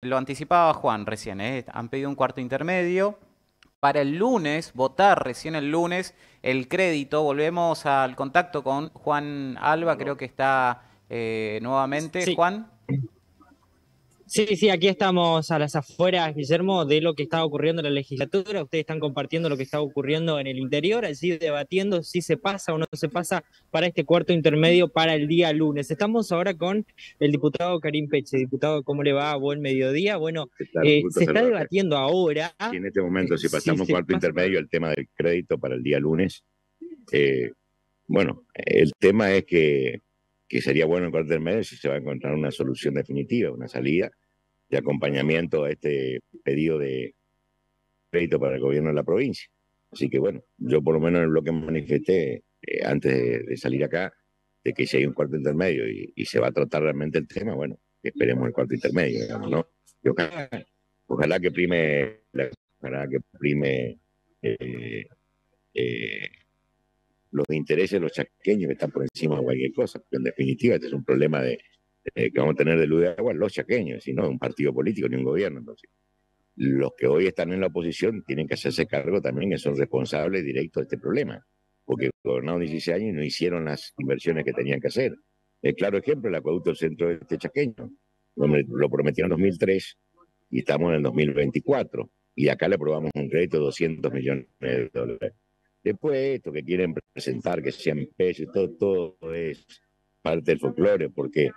lo anticipaba Juan recién, ¿eh? han pedido un cuarto intermedio. Para el lunes, votar recién el lunes el crédito. Volvemos al contacto con Juan Alba, creo que está eh, nuevamente. Juan. Sí, sí, aquí estamos a las afueras, Guillermo, de lo que está ocurriendo en la legislatura. Ustedes están compartiendo lo que está ocurriendo en el interior, allí debatiendo si se pasa o no se pasa para este cuarto intermedio para el día lunes. Estamos ahora con el diputado Karim Peche. Diputado, ¿cómo le va? Buen mediodía. Bueno, eh, se está debatiendo ahora. Y en este momento, si pasamos cuarto intermedio, el tema del crédito para el día lunes. Eh, bueno, el tema es que que sería bueno en cuarto medio si se va a encontrar una solución definitiva, una salida de acompañamiento a este pedido de crédito para el gobierno de la provincia. Así que bueno, yo por lo menos en lo que manifesté eh, antes de, salir acá, de que si hay un cuarto intermedio y, se va a tratar realmente el tema, bueno, esperemos el cuarto intermedio, digamos, ¿no? ojalá, que prime, ojalá que prime eh, eh, los intereses de los chaqueños que están por encima de cualquier cosa, porque en definitiva este es un problema de, que vamos a tener de luz de agua los chaqueños, y no un partido político ni un gobierno. Entonces, los que hoy están en la oposición tienen que hacerse cargo también que son responsables directos de este problema, porque gobernaron 16 años y no hicieron las inversiones que tenían que hacer. El claro ejemplo, el acueducto del centro este chaqueño, lo prometieron en 2003 y estamos en el 2024, y acá le aprobamos un crédito de 200 millones de dólares. Después esto que quieren presentar, que sean pesos, todo, todo es parte del folclore, porque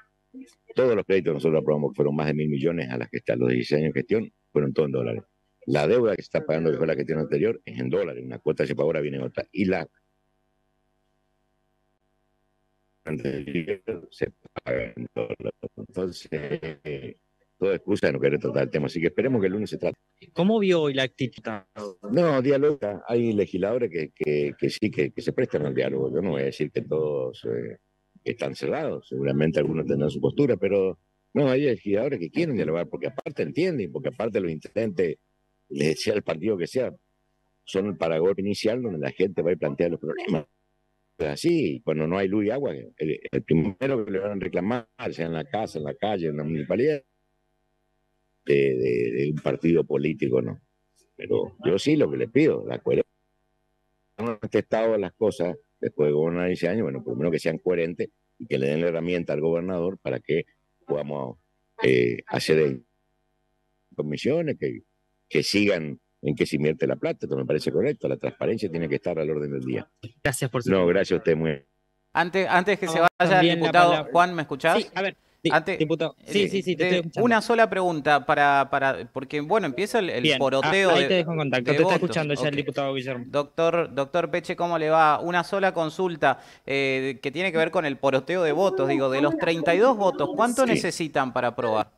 todos los créditos que nosotros aprobamos, que fueron más de mil millones a las que están los 16 años de gestión, fueron todos en dólares. La deuda que se está pagando, que fue la gestión anterior, es en dólares. Una cuota se paga ahora, viene otra. Y la se paga en dólares. Entonces, toda excusa de no querer tratar el tema. Así que esperemos que el lunes se trate. ¿Cómo vio hoy la actitud? No, dialoga. Hay legisladores que, que, sí, que, se prestan al diálogo. Yo no voy a decir que todos eh, están cerrados. Seguramente algunos tendrán su postura, pero no, hay legisladores que quieren dialogar porque aparte entienden, porque aparte los intendentes, les decía el partido que sea, son el paragón inicial donde la gente va a plantear los problemas. Así, cuando no hay luz y agua, el, el primero que le van a reclamar, sea en la casa, en la calle, en la municipalidad, de, un partido político, no. Pero yo sí lo que le pido, la coherencia. Han testado las cosas después de gobernar 10 años, bueno, por lo menos que sean coherentes y que le den la herramienta al gobernador para que podamos eh, hacer comisiones, que, que sigan en qué se invierte la plata, esto me parece correcto, la transparencia tiene que estar al orden del día. Gracias por su No, gracias a usted muy Antes, antes que se vaya el diputado, Juan, ¿me escuchás? Sí, a ver, diputado. Sí, sí, sí, te estoy Una sola pregunta para, para porque bueno, empieza el, el poroteo. Ah, ahí te dejo en contacto, te está escuchando ya el diputado Guillermo. Doctor, doctor Peche, ¿cómo le va? Una sola consulta eh, que tiene que ver con el poroteo de votos. Digo, de los 32 votos, ¿cuánto necesitan para aprobar?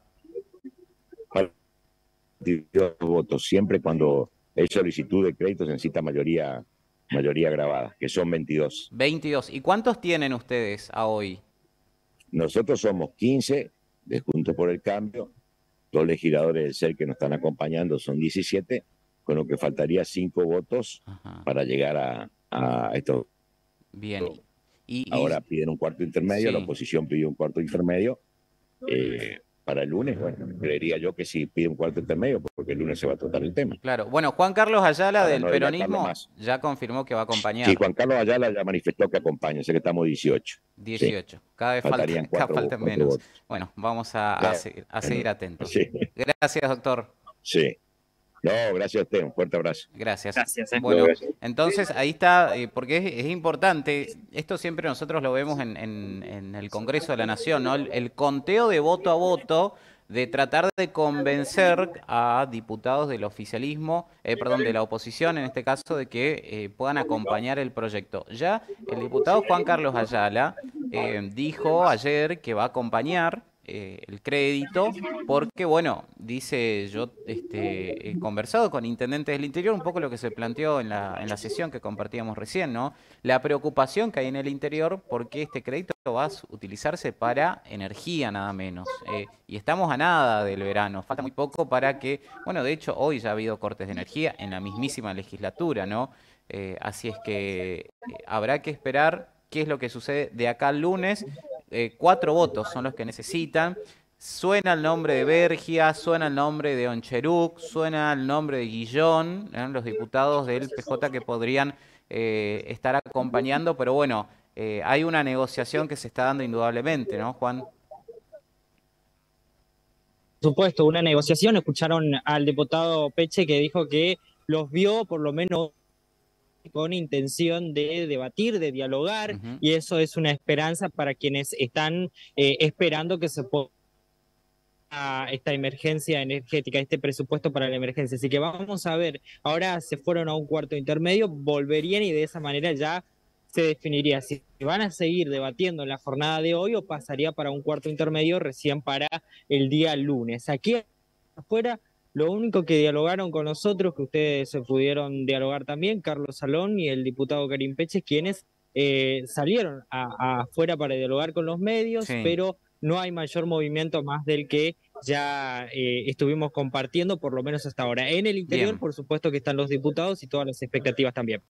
votos. Siempre cuando hay solicitud de crédito se necesita mayoría, mayoría grabada, que son 22. 22. ¿Y cuántos tienen ustedes a hoy? Nosotros somos 15 de Juntos por el Cambio, dos legisladores del CER que nos están acompañando son 17, con lo que faltaría 5 votos para llegar a, a esto. Bien. Y, Ahora piden un cuarto intermedio, la oposición pidió un cuarto intermedio. Eh, para el lunes, bueno, creería yo que sí pide un cuarto intermedio, porque el lunes se va a tratar el tema. Claro, bueno, Juan Carlos Ayala del peronismo ya confirmó que va a acompañar. Sí, Juan Carlos Ayala ya manifestó que acompaña, sé que estamos 18. 18, cada vez faltan, cada menos. Bueno, vamos a, seguir, atentos. Gracias, doctor. Sí. No, gracias a usted, un fuerte abrazo. Gracias. gracias eh. Bueno, entonces ahí está, eh, porque es, importante, esto siempre nosotros lo vemos en, el Congreso de la Nación, ¿no? El, conteo de voto a voto de tratar de convencer a diputados del oficialismo, eh, perdón, de la oposición en este caso, de que puedan acompañar el proyecto. Ya el diputado Juan Carlos Ayala dijo ayer que va a acompañar eh, el crédito, porque bueno, dice yo este, he conversado con intendentes del interior, un poco lo que se planteó en la, en la sesión que compartíamos recién, ¿no? La preocupación que hay en el interior porque este crédito va a utilizarse para energía nada menos. Eh, y estamos a nada del verano, falta muy poco para que, bueno, de hecho hoy ya ha habido cortes de energía en la mismísima legislatura, ¿no? Eh, así es que habrá que esperar qué es lo que sucede de acá al lunes eh, cuatro votos son los que necesitan. Suena el nombre de Bergia, suena el nombre de Oncheruk, suena el nombre de Guillón, los diputados del PJ que podrían eh, estar acompañando, pero bueno, eh, hay una negociación que se está dando indudablemente, ¿no, Juan? Por supuesto, una negociación. Escucharon al diputado Peche que dijo que los vio por lo menos con intención de debatir, de dialogar, y eso es una esperanza para quienes están eh, esperando que se pueda esta emergencia energética, este presupuesto para la emergencia. Así que vamos a ver, ahora se fueron a un cuarto intermedio, volverían y de esa manera ya se definiría si van a seguir debatiendo en la jornada de hoy o pasaría para un cuarto intermedio recién para el día lunes. Aquí afuera, lo único que dialogaron con nosotros, que ustedes se pudieron dialogar también, Carlos Salón y el diputado Karim Peches, quienes eh, salieron afuera para dialogar con los medios, pero no hay mayor movimiento más del que ya eh, estuvimos compartiendo, por lo menos hasta ahora. En el interior, por supuesto que están los diputados y todas las expectativas también.